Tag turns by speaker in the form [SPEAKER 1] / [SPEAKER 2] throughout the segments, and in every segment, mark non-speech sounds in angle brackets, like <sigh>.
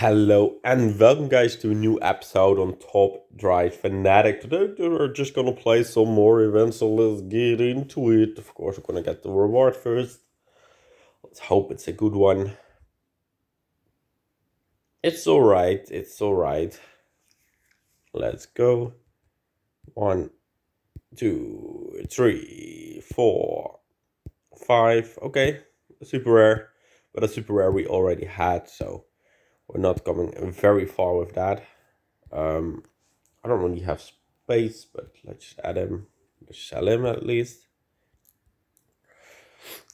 [SPEAKER 1] Hello and welcome guys to a new episode on Top Drive Fanatic. Today we're just gonna play some more events, so let's get into it. Of course we're gonna get the reward first. Let's hope it's a good one. It's alright, it's alright. Let's go. One, two, three, four, five. Okay, super rare, but a super rare we already had, so we're not coming very far with that. Um, I don't really have space, but let's add him, sell him at least.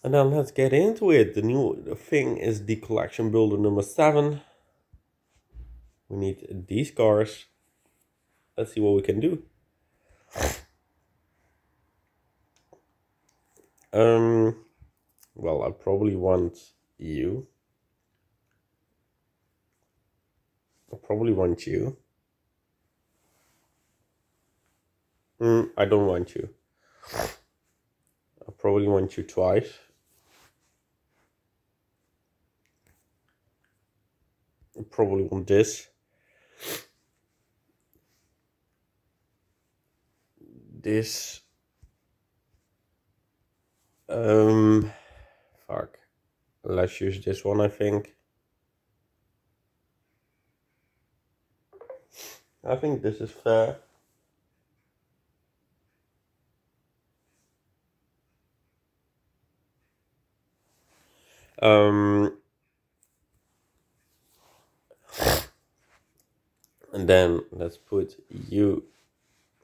[SPEAKER 1] And then let's get into it. The new thing is the collection builder number seven. We need these cars. Let's see what we can do. Um, well, I probably want you. I probably want you. Mm, I don't want you. I probably want you twice. I probably want this. This. Um, fuck. Let's use this one, I think. I think this is fair. Um, and then let's put you.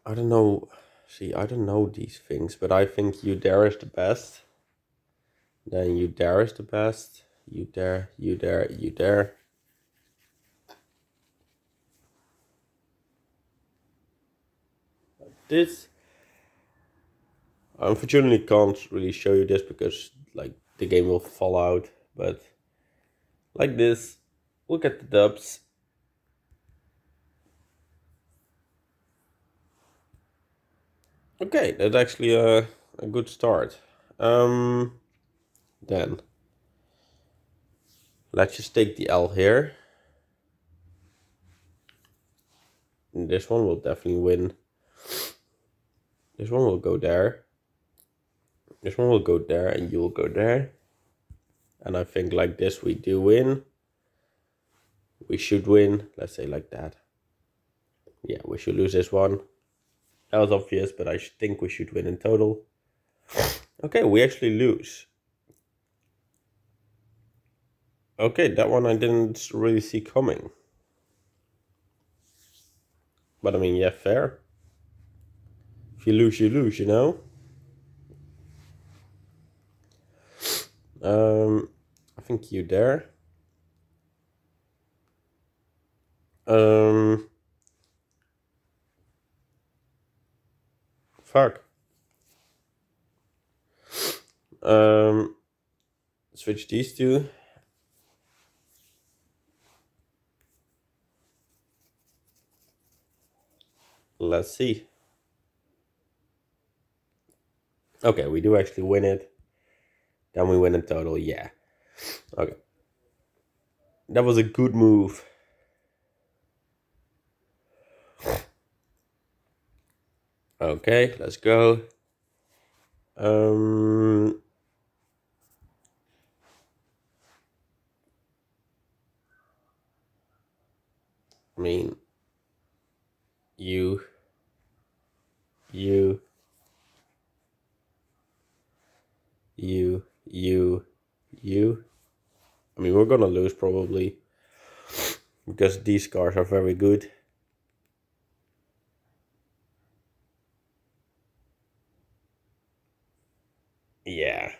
[SPEAKER 1] I don't know. See, I don't know these things, but I think you dare is the best. Then you dare is the best. You dare, you dare, you dare. This. I unfortunately can't really show you this because like the game will fall out but like this. Look at the dubs. Okay that's actually a, a good start. Um then let's just take the L here. And this one will definitely win this one will go there. This one will go there and you'll go there. And I think like this we do win. We should win. Let's say like that. Yeah, we should lose this one. That was obvious, but I think we should win in total. <sighs> Okay, we actually lose. Okay, that one I didn't really see coming. But I mean, yeah, fair. If you lose, you lose, you know? Um, I think you there. Um, fuck. Um, switch these two. Let's see. Okay, we do actually win it. Then we win in total, yeah. Okay. That was a good move. Okay, let's go. Um, I mean, you, you, you, you, you. I mean, we're gonna lose probably because these cars are very good. Yeah.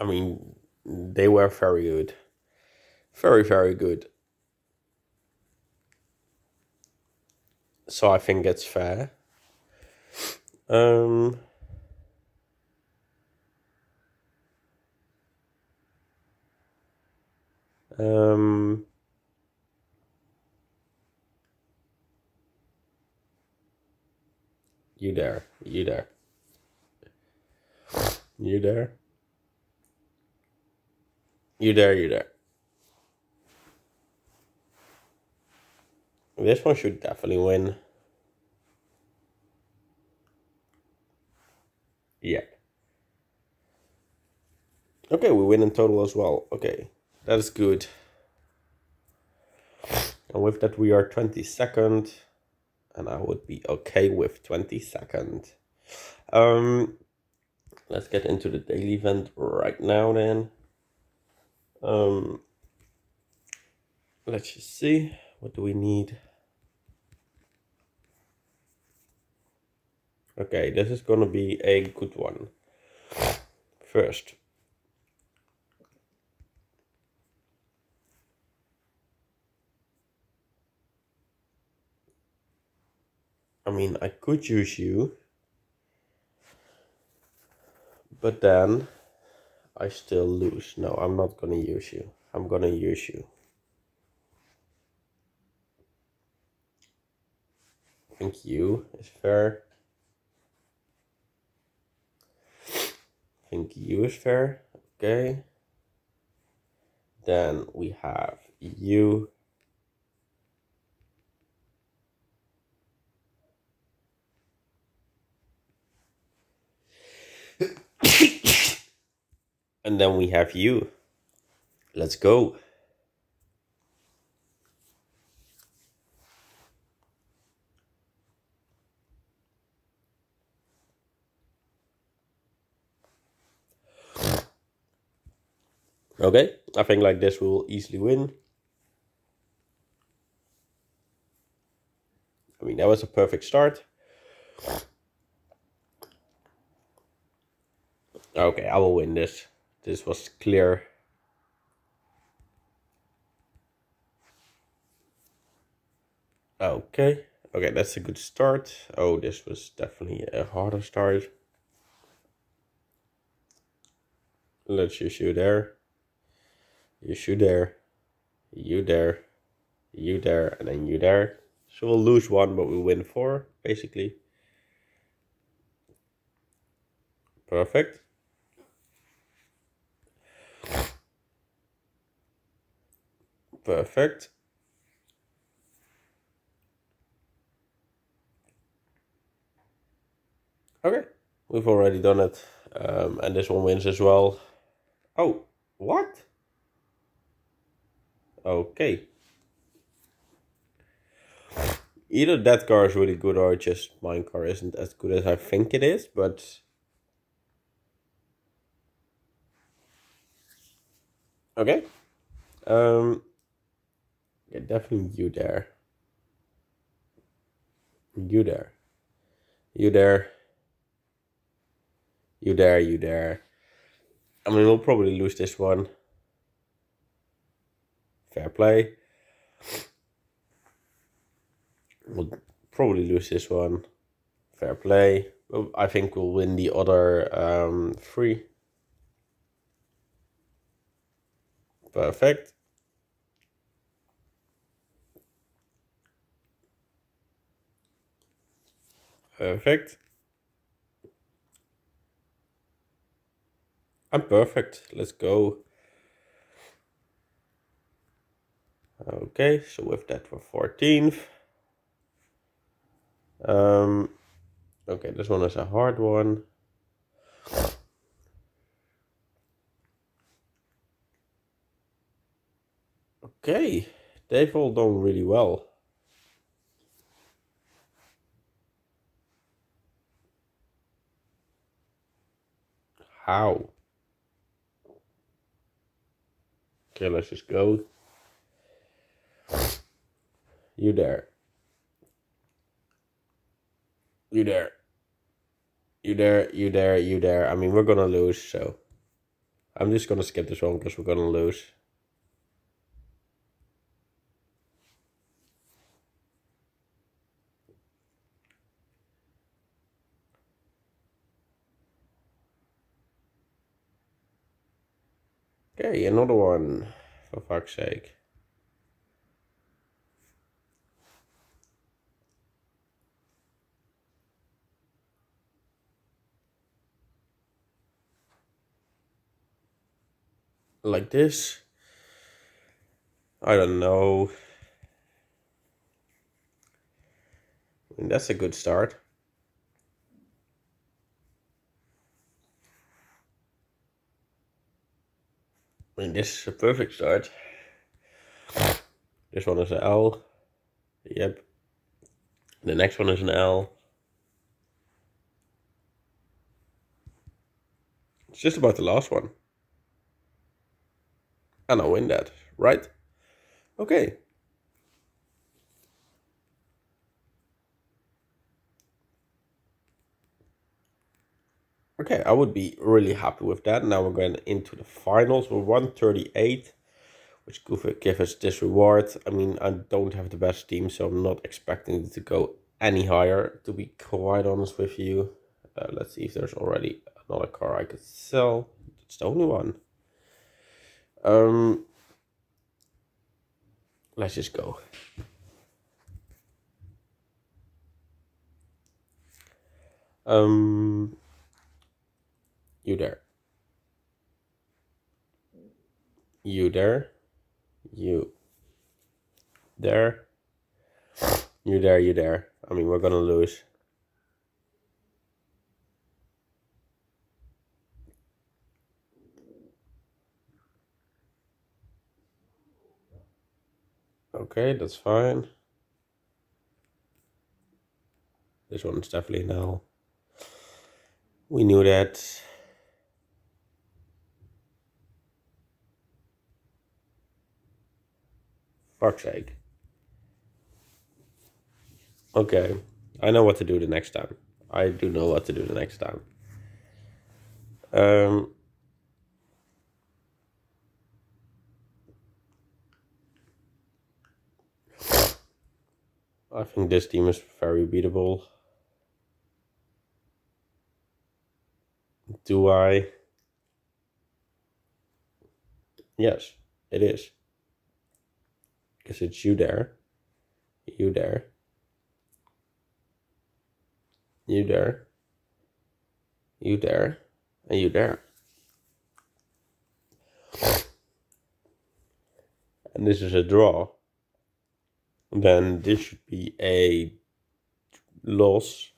[SPEAKER 1] I mean, they were very good. Very, very good. So I think it's fair. Um, Um, you there. You there. You there. You there, you there. This one should definitely win. Yeah. Okay, we win in total as well. Okay that is good. And with that, we are 22nd. And I would be okay with 22nd. Um, let's get into the daily event right now then. Um, let's just see. What do we need? Okay, this is gonna be a good one. First, I mean, I could use you, but then I still lose. No, I'm not gonna use you. I'm gonna use you. I think you is fair. I think you is fair. Okay. Then we have you and then we have you. Let's go. Okay, I think like this we'll easily win. I mean, that was a perfect start. Okay, I will win this. This was clear. Okay, okay, that's a good start. Oh, this was definitely a harder start. Let's just you there. You shoot there. You there. You there, and then you there. So we'll lose one, but we win four, basically. Perfect. Perfect. Okay, we've already done it. Um, and this one wins as well. Oh, what? Okay. Either that car is really good or just my car isn't as good as I think it is, but... Okay. Um, yeah, definitely you there. You there. You there. You there, you there. I mean, we'll probably lose this one. Fair play. We'll probably lose this one. Fair play. I think we'll win the other um, three. Perfect. Perfect. I'm perfect. Let's go. Okay, so with that we're 14th. Um, okay, this one is a hard one. Okay, they've all done really well. How? Okay, let's just go. You there. You there. You there, you there, you there. I mean, we're gonna lose, so... I'm just gonna skip this one because we're gonna lose. Another one, for fuck's sake. Like this. I don't know. I mean, that's a good start. I mean, this is a perfect start. This one is an L. Yep. The next one is an L. It's just about the last one. And I'll win that, right? Okay. Okay, I would be really happy with that. Now we're going into the finals. We're 138, which could give us this reward. I mean, I don't have the best team, so I'm not expecting it to go any higher, to be quite honest with you. Uh, let's see if there's already another car I could sell. It's the only one. Um, let's just go. Um, you there. You there. You there. You there, you there. I mean, we're gonna lose. Okay, that's fine. This one's definitely now. We knew that. Fuck's sake. Okay, I know what to do the next time. I do know what to do the next time. Um, I think this team is very beatable. Do I? Yes, it is because it's you there, you there, you there, you there, and you there. And this is a draw. Then this should be a loss.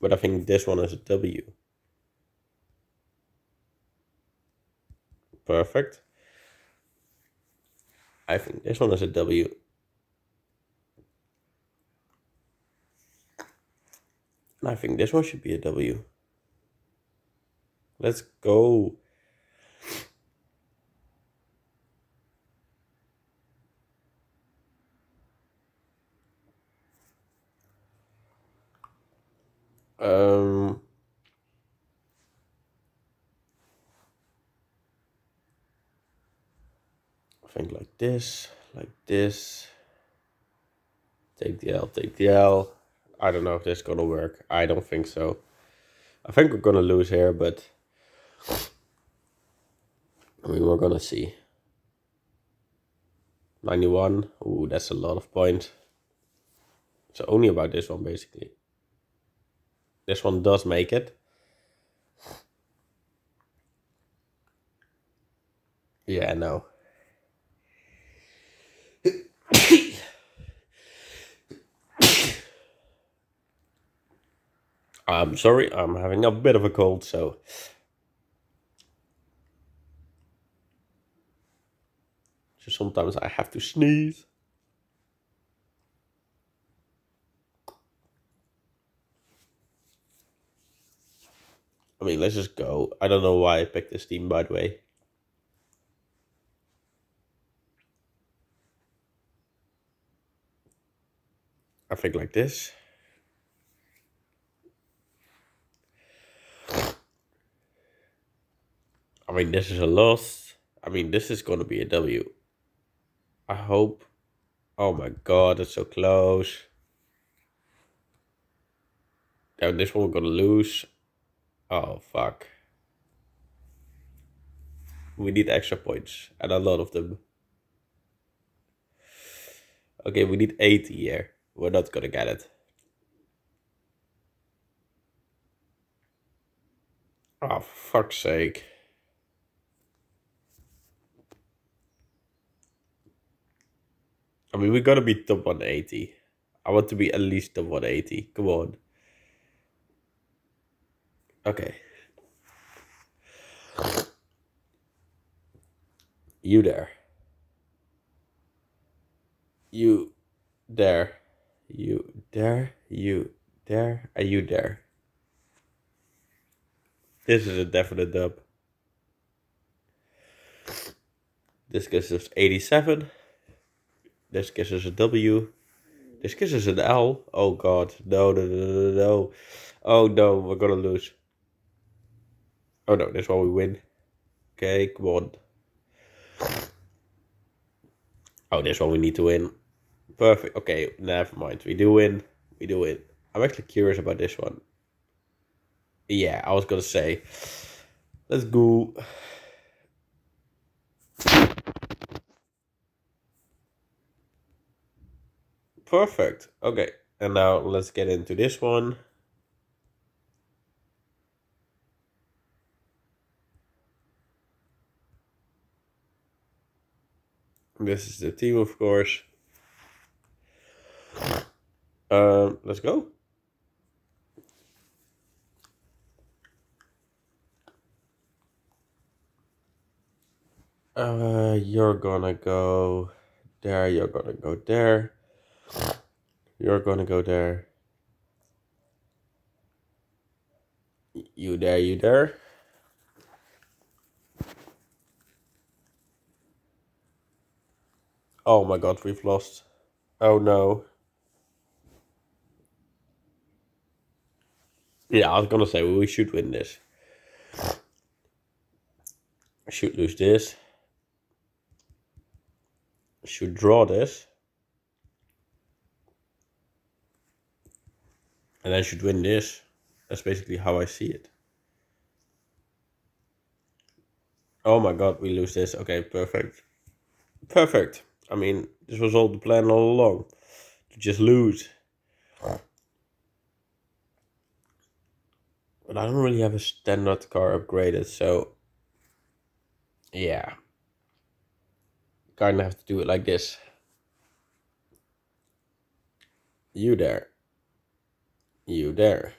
[SPEAKER 1] But I think this one is a W. Perfect. I think this one is a W. I think this one should be a W. Let's go. Um, I think like this, like this. Take the L, take the L. I don't know if this is gonna work. I don't think so. I think we're gonna lose here, but I mean we're gonna see. 91. Ooh, that's a lot of points. So only about this one basically. This one does make it. Yeah, no. I'm sorry, I'm having a bit of a cold, so. So sometimes I have to sneeze. I mean, let's just go. I don't know why I picked this team, by the way. I think like this. I mean, this is a loss. I mean, this is going to be a W. I hope. Oh my god, it's so close. Now this one we're going to lose. Oh, fuck. We need extra points, and a lot of them. Okay, we need 80 here. We're not gonna get it. Oh, fuck's sake. I mean, we gotta be top 180. I want to be at least the 180. Come on. Okay. You there. You there. You there. You there. Are you there? This is a definite dub. This gives us 87. This gives us a W. This gives us an L. Oh god. No, no, no, no. Oh no, we're gonna lose. Oh no, this one we win. Okay, come on. Oh, this one we need to win. Perfect. Okay, never mind. We do win. We do win. I'm actually curious about this one. Yeah, I was gonna say. Let's go. Perfect. Okay, and now let's get into this one. This is the team, of course. Um, let's go. Uh, you're gonna go there, you're gonna go there. You're gonna go there. You there, you there. Oh my god, we've lost. Oh no. Yeah, I was gonna say we should win this. Should lose this. Should draw this. And I should win this. That's basically how I see it. Oh my god, we lose this. Okay, perfect. Perfect. I mean, this was all the plan all along. To just lose. But I don't really have a standard car upgraded, so... Yeah. Kinda have to do it like this. You there. You there.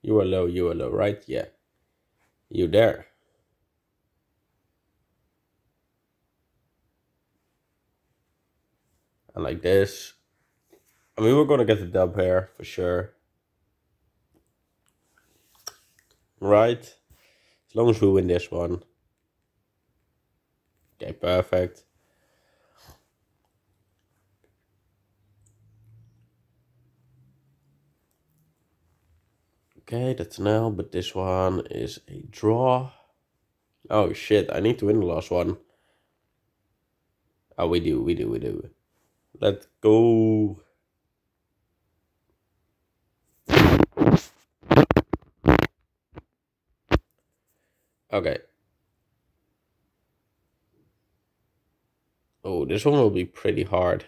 [SPEAKER 1] You are low, you are low, right? Yeah. You there. And like this. I mean, we're going to get the dub here for sure. Right? As long as we win this one. Okay, perfect. Okay, that's now, but this one is a draw. Oh shit, I need to win the last one. Oh, we do, we do, we do. Let's go. Okay. Oh, this one will be pretty hard.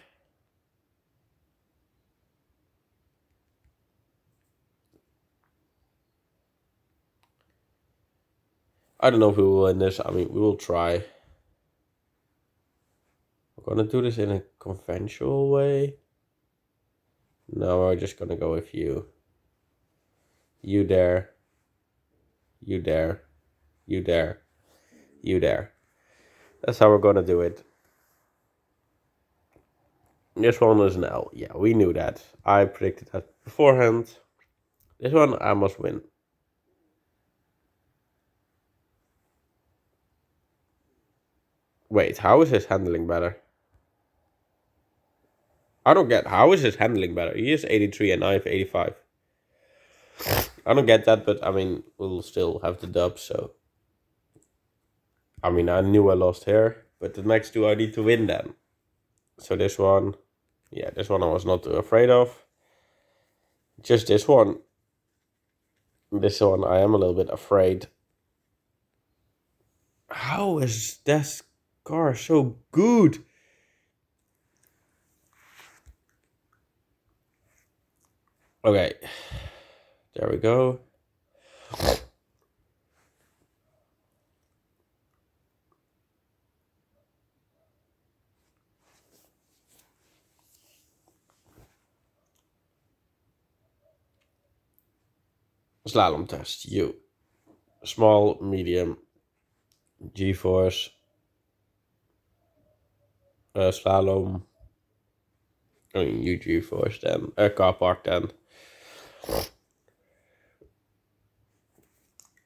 [SPEAKER 1] I don't know if we will win this. I mean, we will try. We're gonna do this in a conventional way. No, we're just gonna go with you. You there. You there. You there. You there. That's how we're gonna do it. This one is an L. Yeah, we knew that. I predicted that beforehand. This one I must win. Wait, how is his handling better? I don't get how is his handling better? He is 83 and I have 85. I don't get that, but I mean, we'll still have the dub, so. I mean, I knew I lost here, but the next two I need to win then. So this one, yeah, this one I was not too afraid of. Just this one. This one I am a little bit afraid. How is this car so good. Okay, there we go. slalom test. You small, medium, G force, uh, slalom. I mean, you G-force then, uh, car park then.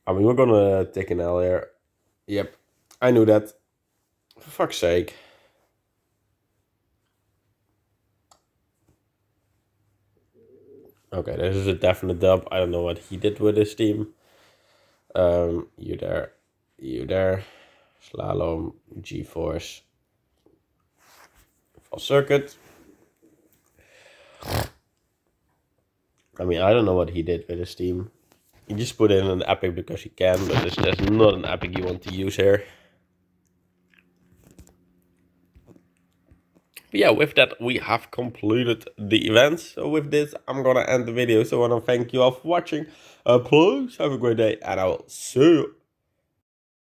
[SPEAKER 1] I mean, we're gonna take an L here. Yep, I knew that. For fuck's sake. Okay, this is a definite dub. I don't know what he did with his team. Um, you there, you there. Slalom, G-force. Full circuit. I mean, I don't know what he did with his team. He just put in an epic because he can, but it's just not an epic you want to use here. But yeah, with that, we have completed the event. So with this, I'm gonna end the video. So I wanna thank you all for watching. Uh, please have a great day, and I will see you